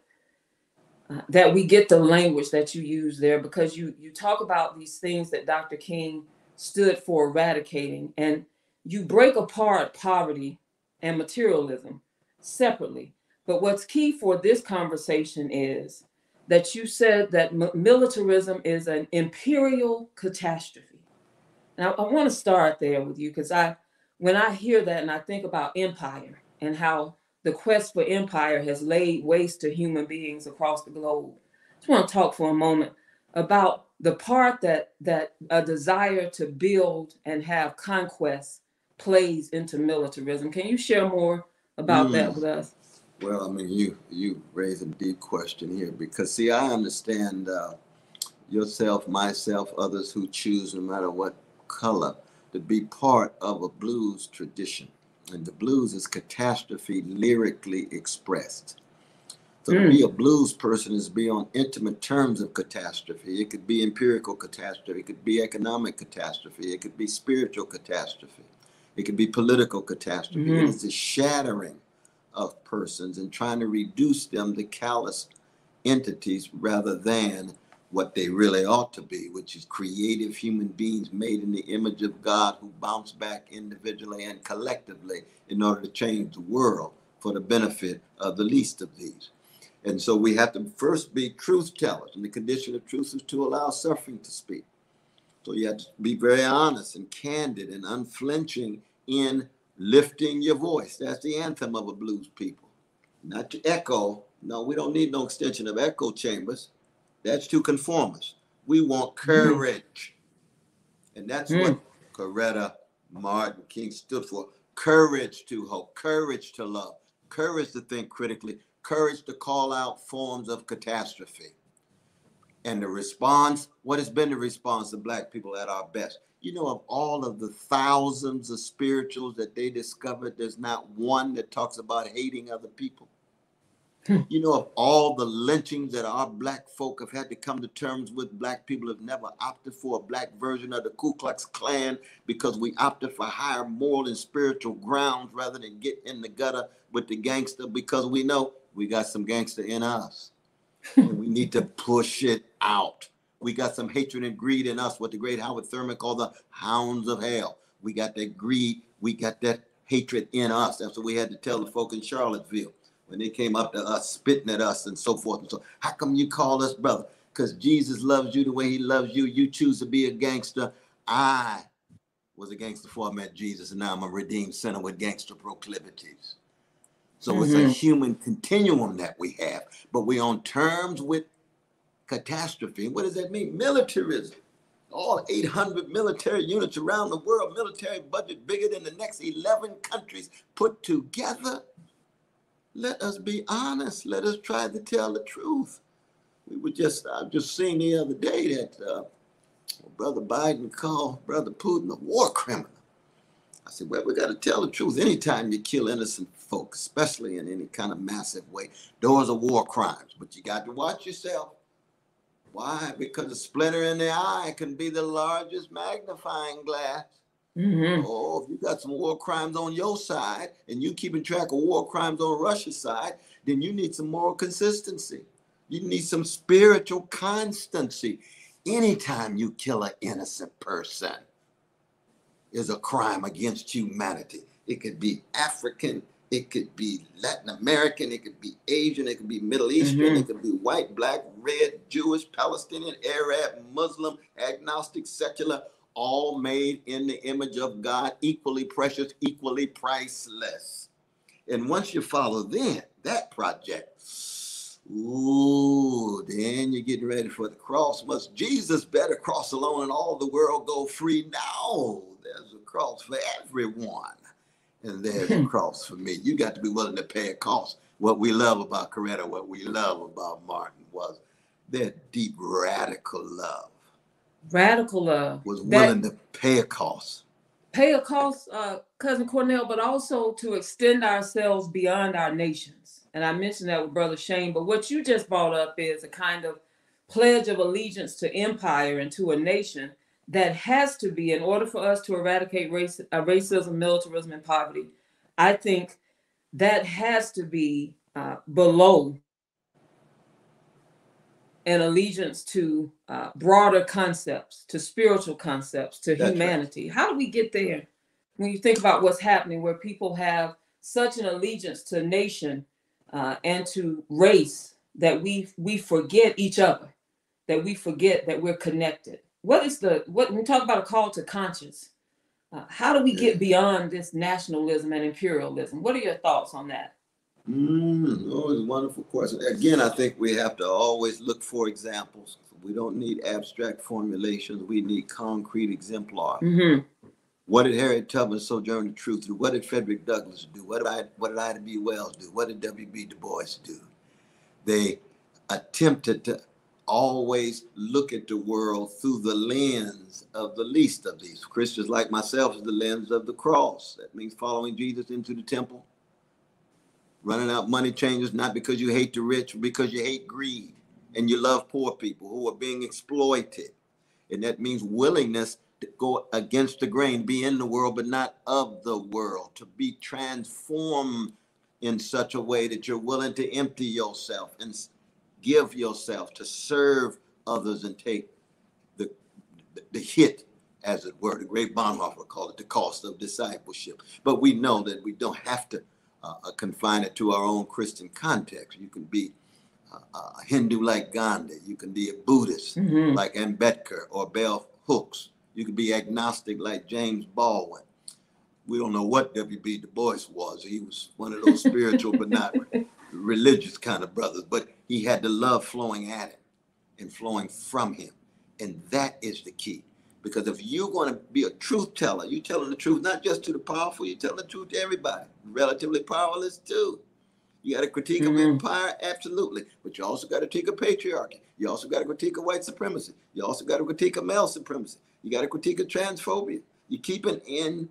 uh, that we get the language that you use there because you you talk about these things that Dr. King stood for eradicating and you break apart poverty and materialism separately. But what's key for this conversation is that you said that militarism is an imperial catastrophe. Now, I want to start there with you because I, when I hear that and I think about empire and how the quest for empire has laid waste to human beings across the globe, I just want to talk for a moment about the part that that a desire to build and have conquest plays into militarism. Can you share more about mm. that with us? Well, I mean, you you raise a deep question here because see, I understand uh, yourself, myself, others who choose, no matter what color, to be part of a blues tradition, and the blues is catastrophe lyrically expressed. So mm. to be a blues person is be on intimate terms of catastrophe. It could be empirical catastrophe. It could be economic catastrophe. It could be spiritual catastrophe. It could be political catastrophe. Mm-hmm. It's a shattering of persons and trying to reduce them to callous entities rather than what they really ought to be, which is creative human beings made in the image of God who bounce back individually and collectively in order to change the world for the benefit of the least of these. And so we have to first be truth tellers, and the condition of truth is to allow suffering to speak. So you have to be very honest and candid and unflinching in lifting your voice. That's the anthem of a blues people. not to echo. No, we don't need no extension of echo chambers. That's too conformist. We want mm-hmm. courage. Mm. And that's mm. what Coretta Martin King stood for. Courage to hope, courage to love, courage to think critically, courage to call out forms of catastrophe. And the response, what has been the response of Black people at our best? You know, of all of the thousands of spirituals that they discovered, there's not one that talks about hating other people. Hmm. You know, of all the lynchings that our black folk have had to come to terms with, black people have never opted for a black version of the Ku Klux Klan because we opted for higher moral and spiritual grounds rather than get in the gutter with the gangster because we know we got some gangster in us. and we need to push it out. We got some hatred and greed in us, what the great Howard Thurman called the hounds of hell. We got that greed, we got that hatred in us. That's what we had to tell the folk in Charlottesville when they came up to us, spitting at us and so forth and so. How come you call us brother? Because Jesus loves you the way he loves you. You choose to be a gangster. I was a gangster before I met Jesus, and now I'm a redeemed sinner with gangster proclivities. So mm-hmm. it's a mm-hmm. human continuum that we have, but we're on terms with catastrophe. What does that mean? Militarism. All 800 military units around the world, military budget bigger than the next 11 countries put together. Let us be honest. Let us try to tell the truth. We were just, I just seen the other day that uh, Brother Biden called Brother Putin a war criminal. I said, well, we got to tell the truth. Anytime you kill innocent folk, especially in any kind of massive way, those are war crimes. But you got to watch yourself. Why? Because a splinter in the eye can be the largest magnifying glass. Mm-hmm. Oh, if you got some war crimes on your side and you keeping track of war crimes on Russia's side, then you need some moral consistency. You need some spiritual constancy. Anytime you kill an innocent person is a crime against humanity. It could be African, it could be Latin American, it could be Asian, it could be Middle Eastern, mm-hmm. it could be white, black, red, Jewish, Palestinian, Arab, Muslim, agnostic, secular, all made in the image of God, equally precious, equally priceless. And once you follow then that project, ooh, then you're getting ready for the cross. Must Jesus better cross alone and all the world go free? Now there's a cross for everyone. And there's a hmm. cross for me. You got to be willing to pay a cost. What we love about Coretta, what we love about Martin was their deep radical love radical love was willing to pay a cost. pay a cost uh, cousin cornel but also to extend ourselves beyond our nations. And i mentioned that with brother shane but what you just brought up is a kind of pledge of allegiance to empire and to a nation that has to be in order for us to eradicate race, uh, racism militarism and poverty i think that has to be uh, below an allegiance to uh, broader concepts, to spiritual concepts, to That's humanity. Right. How do we get there? When you think about what's happening, where people have such an allegiance to nation uh, and to race that we we forget each other, that we forget that we're connected. What is the what when we talk about a call to conscience? Uh, how do we get beyond this nationalism and imperialism? What are your thoughts on that? Mm, always a wonderful question. Again, I think we have to always look for examples. We don't need abstract formulations. We need concrete exemplars. Mm-hmm. What did Harriet Tubman Sojourner Truth do? What did Frederick Douglass do? What did I what did Ida B. Wells do? What did W.E.B. Du Bois do? They attempted to always look at the world through the lens of the least of these. Christians like myself is the lens of the cross. That means following Jesus into the temple, running out money changers, not because you hate the rich, because you hate greed and you love poor people who are being exploited. And that means willingness to go against the grain, be in the world, but not of the world, to be transformed in such a way that you're willing to empty yourself and give yourself to serve others and take the, the, hit, as it were. The great Bonhoeffer called it the cost of discipleship. But we know that we don't have to uh, uh, confine it to our own Christian context. You can be uh, a Hindu like Gandhi. You can be a Buddhist mm-hmm. like Ambedkar or Bell Hooks. You can be agnostic like James Baldwin. We don't know what W.E.B. Du Bois was. He was one of those spiritual but not religious kind of brothers, but he had the love flowing at him and flowing from him. And that is the key. Because if you're going to be a truth teller, you're telling the truth not just to the powerful, you're telling the truth to everybody, relatively powerless too. You got to critique mm-hmm. of empire, absolutely. But you also got to critique of patriarchy. You also got to critique of white supremacy. You also got to critique of male supremacy. You got to critique of transphobia. You're keeping in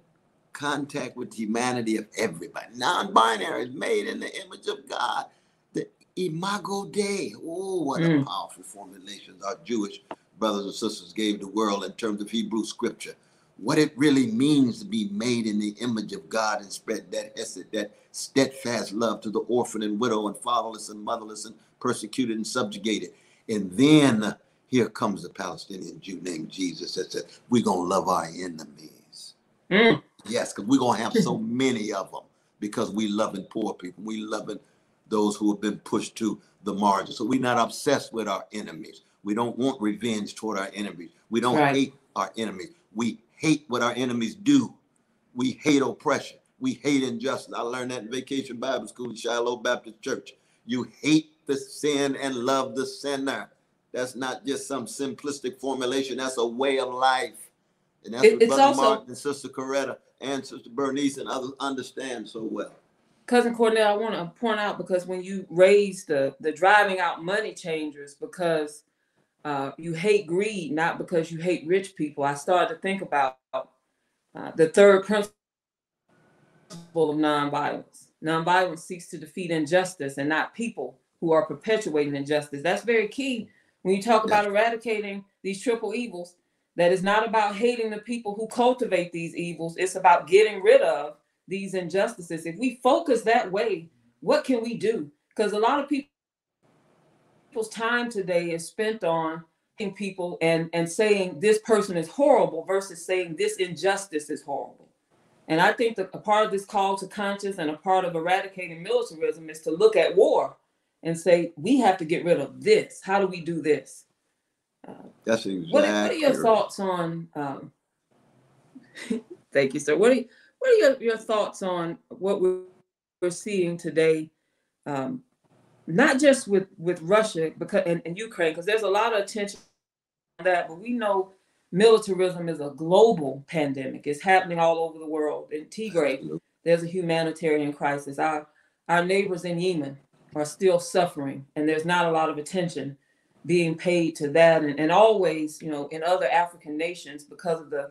contact with the humanity of everybody. Non-binary is made in the image of God. The imago Dei. Oh, what mm. a powerful formulation our Jewish brothers and sisters gave the world in terms of Hebrew scripture. What it really means to be made in the image of God and spread that hesed, that steadfast love to the orphan and widow and fatherless and motherless and persecuted and subjugated. And then here comes the Palestinian Jew named Jesus that said, We're going to love our enemies. Mm. Yes, because we're going to have so many of them because we loving poor people. We loving those who have been pushed to the margin. So we're not obsessed with our enemies. We don't want revenge toward our enemies. We don't right. hate our enemies. We hate what our enemies do. We hate oppression. We hate injustice. I learned that in Vacation Bible School in Shiloh Baptist Church. You hate the sin and love the sinner. That's not just some simplistic formulation. That's a way of life. And that's it, what Brother also, Martin and Sister Coretta and Sister Bernice and others understand so well. Cousin Cornel, I want to point out because when you raise the the driving out money changers because uh, you hate greed, not because you hate rich people, I started to think about uh, the third principle of nonviolence. Nonviolence seeks to defeat injustice and not people who are perpetuating injustice. That's very key when you talk about eradicating these triple evils that is not about hating the people who cultivate these evils. It's about getting rid of these injustices. If we focus that way, what can we do? Because a lot of people's time today is spent on people and and saying this person is horrible versus saying this injustice is horrible. And I think that a part of this call to conscience and a part of eradicating militarism is to look at war and say we have to get rid of this. How do we do this? That's exactly. What are, what are your thoughts on? Um, thank you, sir. What are what are your, your thoughts on what we're, we're seeing today? Um, not just with with Russia because and, and Ukraine, because there's a lot of attention on that, but we know militarism is a global pandemic. It's happening all over the world. In Tigray, there's a humanitarian crisis. Our our neighbors in Yemen are still suffering, and there's not a lot of attention being paid to that and, and always you know in other african nations because of the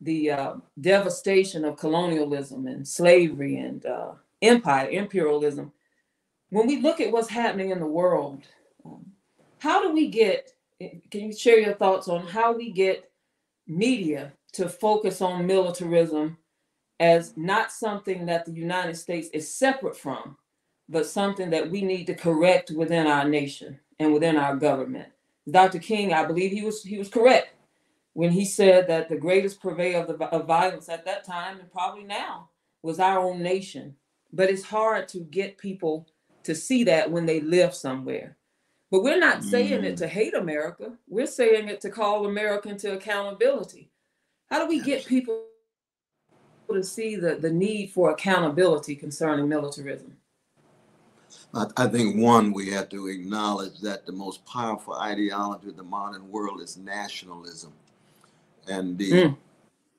the uh, devastation of colonialism and slavery and uh, empire imperialism when we look at what's happening in the world um, how do we get can you share your thoughts on how we get media to focus on militarism as not something that the united states is separate from but something that we need to correct within our nation and within our government. Dr. King, I believe he was he was correct when he said that the greatest purveyor of, the, of violence at that time and probably now was our own nation. But it's hard to get people to see that when they live somewhere. But we're not saying mm. it to hate America. We're saying it to call America into accountability. How do we get people to see the, the need for accountability concerning militarism? I, I think one, we have to acknowledge that the most powerful ideology of the modern world is nationalism and the mm.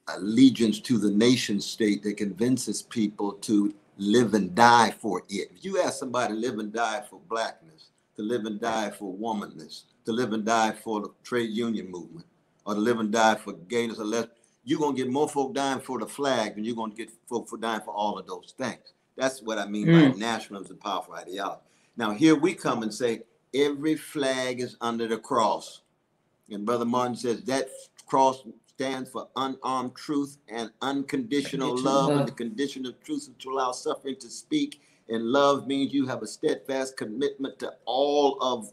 allegiance to the nation state that convinces people to live and die for it. If you ask somebody to live and die for blackness, to live and die for womanness, to live and die for the trade union movement, or to live and die for gayness or less, you're gonna get more folk dying for the flag than you're gonna get folk for dying for all of those things. That's what I mean mm. by nationalism, powerful ideology. Now, here we come and say every flag is under the cross. And Brother Martin says that cross stands for unarmed truth and unconditional love, love. And the condition of truth is to allow suffering to speak. And love means you have a steadfast commitment to all of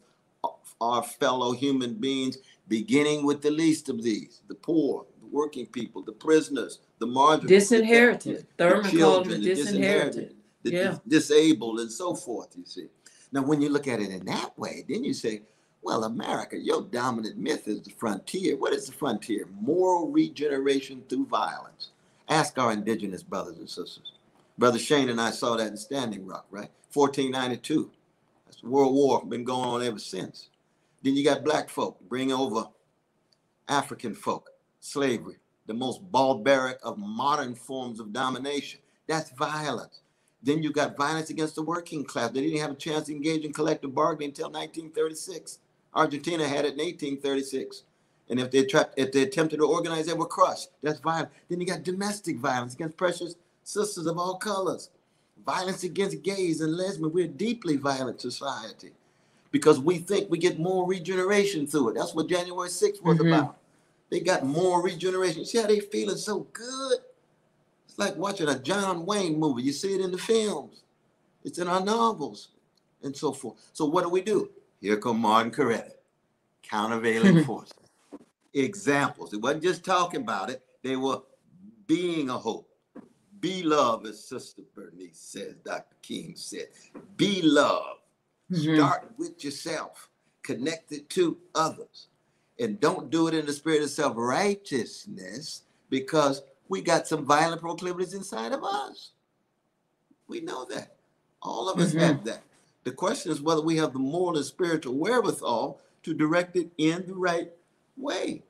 our fellow human beings, beginning with the least of these the poor, the working people, the prisoners, the marginalized, disinherited. The, the called them disinherited, the yeah. disabled, and so forth. You see. Now, when you look at it in that way, then you say, well, America, your dominant myth is the frontier. What is the frontier? Moral regeneration through violence. Ask our indigenous brothers and sisters. Brother Shane and I saw that in Standing Rock, right? 1492. That's World War been going on ever since. Then you got black folk bring over African folk, slavery, the most barbaric of modern forms of domination. That's violence. Then you got violence against the working class. They didn't have a chance to engage in collective bargaining until 1936. Argentina had it in 1836. And if they tried, if they attempted to organize, they were crushed. That's violence. Then you got domestic violence against precious sisters of all colors. Violence against gays and lesbians. We're a deeply violent society because we think we get more regeneration through it. That's what January 6th was mm-hmm. about. They got more regeneration. See how they feeling so good? It's like watching a John Wayne movie. You see it in the films. It's in our novels and so forth. So what do we do? Here come Martin Coretta, countervailing forces. Examples. It wasn't just talking about it. They were being a hope. Be love, as Sister Bernice says, Dr. King said. Be love. Mm-hmm. Start with yourself, connect it to others and don't do it in the spirit of self righteousness because we got some violent proclivities inside of us. We know that. All of us mm-hmm. have that. The question is whether we have the moral and spiritual wherewithal to direct it in the right way.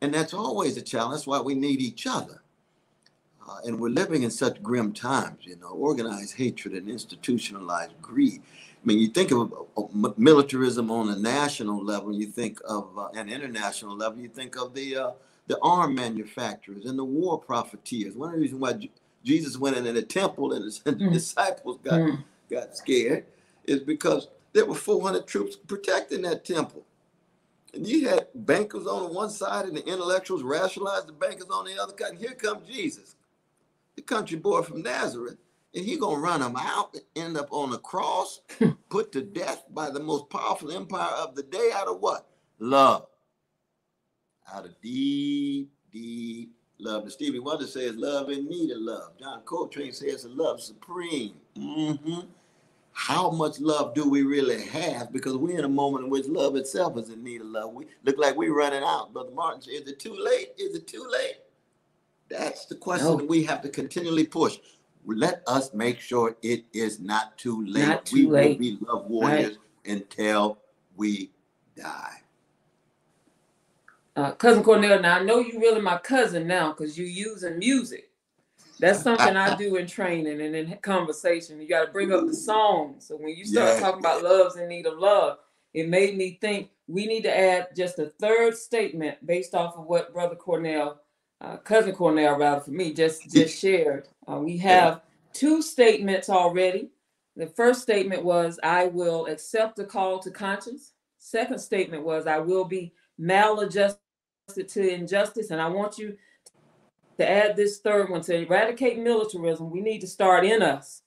And that's always a challenge. That's why we need each other. Uh, and we're living in such grim times, you know, organized hatred and institutionalized greed. I mean, you think of militarism on a national level, you think of uh, an international level, you think of the uh, the arm manufacturers and the war profiteers. One of the reasons why J- Jesus went in the temple and his mm. disciples got mm. Got scared is because there were 400 troops protecting that temple. And you had bankers on one side and the intellectuals rationalized the bankers on the other side. And here comes Jesus, the country boy from Nazareth and he gonna run them out, and end up on a cross, put to death by the most powerful empire of the day out of what? Love. Out of deep, deep love. And Stevie Wonder says, love in need of love. John Coltrane says, love supreme. Mm-hmm. How much love do we really have? Because we're in a moment in which love itself is in need of love. We look like we're running out. Brother Martin is it too late? Is it too late? That's the question no. that we have to continually push let us make sure it is not too late. Not too we late. will be love warriors right. until we die. Uh, cousin Cornel, now I know you're really my cousin now because you're using music. That's something I do in training and in conversation. You got to bring up the song. So when you start yeah. talking about love's in need of love, it made me think we need to add just a third statement based off of what Brother Cornel uh, cousin Cornel rather for me just just shared. Uh, we have two statements already. The first statement was, "I will accept the call to conscience." Second statement was, "I will be maladjusted to injustice," and I want you to add this third one to eradicate militarism. We need to start in us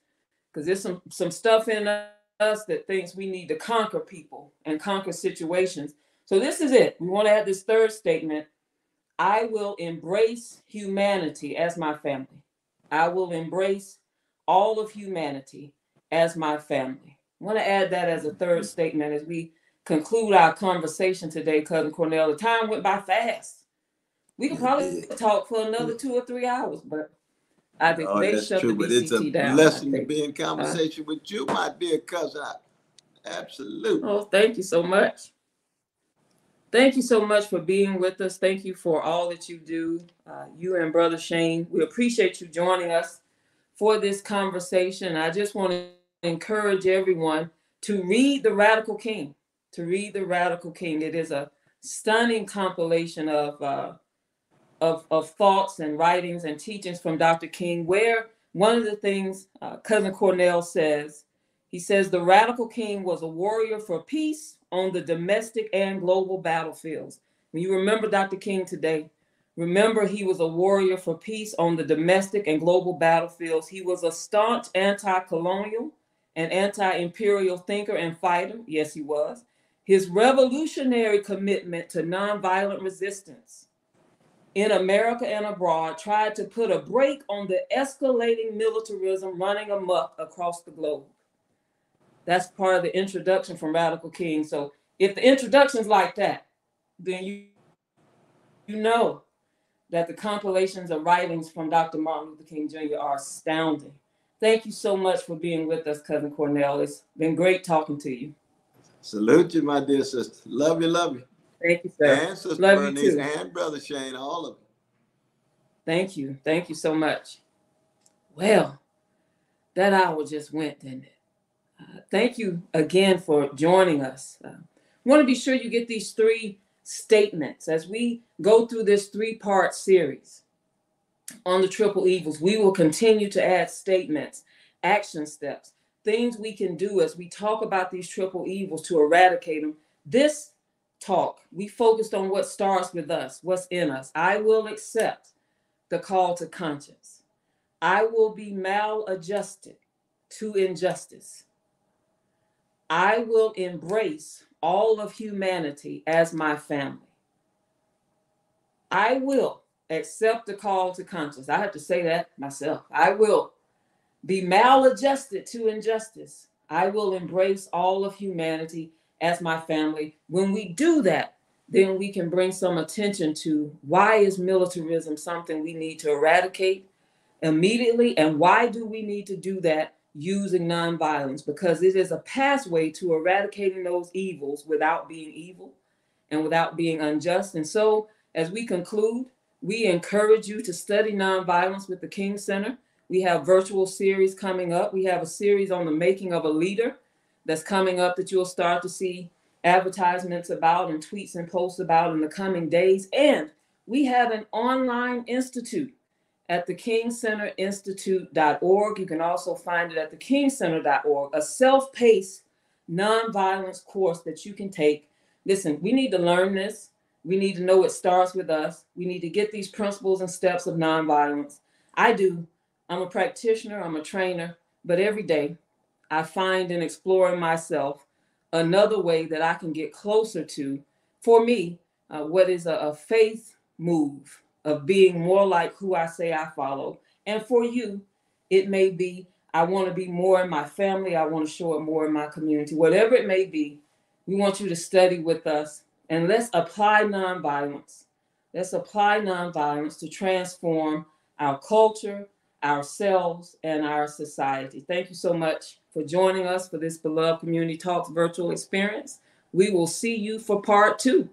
because there's some some stuff in us that thinks we need to conquer people and conquer situations. So this is it. We want to add this third statement I will embrace humanity as my family. I will embrace all of humanity as my family. I want to add that as a third statement as we conclude our conversation today, Cousin Cornel. The time went by fast. We could probably talk for another two or three hours, but I think oh, they shut true, the but it's a down. Blessing to be in conversation uh, with you, my dear cousin. Absolutely. Oh, thank you so much. Thank you so much for being with us. Thank you for all that you do, uh, you and Brother Shane. We appreciate you joining us for this conversation. I just want to encourage everyone to read The Radical King. To read The Radical King. It is a stunning compilation of uh, of, of thoughts and writings and teachings from Dr. King, where one of the things uh, Cousin Cornel says, he says, the radical king was a warrior for peace on the domestic and global battlefields. When you remember Dr. King today, remember he was a warrior for peace on the domestic and global battlefields. He was a staunch anti colonial and anti imperial thinker and fighter. Yes, he was. His revolutionary commitment to nonviolent resistance in America and abroad tried to put a brake on the escalating militarism running amok across the globe. That's part of the introduction from Radical King. So if the introduction's like that, then you you know that the compilations of writings from Dr. Martin Luther King Jr. are astounding. Thank you so much for being with us, Cousin Cornel. It's been great talking to you. Salute you, my dear sister. Love you, love you. Thank you, sir. And Sister Love Bernice you too. and Brother Shane, all of them. Thank you. Thank you so much. Well, that hour just went, didn't it? Uh, thank you again for joining us. Uh, want to be sure you get these three statements as we go through this three part series on the triple evils. We will continue to add statements, action steps, things we can do as we talk about these triple evils to eradicate them. This talk, we focused on what starts with us, what's in us. I will accept the call to conscience. I will be maladjusted to injustice. I will embrace all of humanity as my family. I will accept the call to conscience. I have to say that myself. I will be maladjusted to injustice. I will embrace all of humanity as my family. When we do that, then we can bring some attention to why is militarism something we need to eradicate immediately and why do we need to do that using nonviolence? Because it is a pathway to eradicating those evils without being evil and without being unjust. And so as we conclude we encourage you to study nonviolence with the king center. We have virtual series coming up. We have a series on the making of a leader that's coming up that you'll start to see advertisements about and tweets and posts about in the coming days and we have an online institute at the kingcenterinstitute.org. You can also find it at the kingcenter.org, a self paced nonviolence course that you can take. Listen, we need to learn this. We need to know it starts with us. We need to get these principles and steps of nonviolence. I do. I'm a practitioner, I'm a trainer, but every day I find in exploring myself another way that I can get closer to, for me, uh, what is a, a faith move of being more like who I say I follow. And for you, it may be I want to be more in my family, I want to show it more in my community, whatever it may be. We want you to study with us and let's apply nonviolence. Let's apply nonviolence to transform our culture, ourselves, and our society. Thank you so much for joining us for this beloved Community Talks virtual experience. We will see you for part two.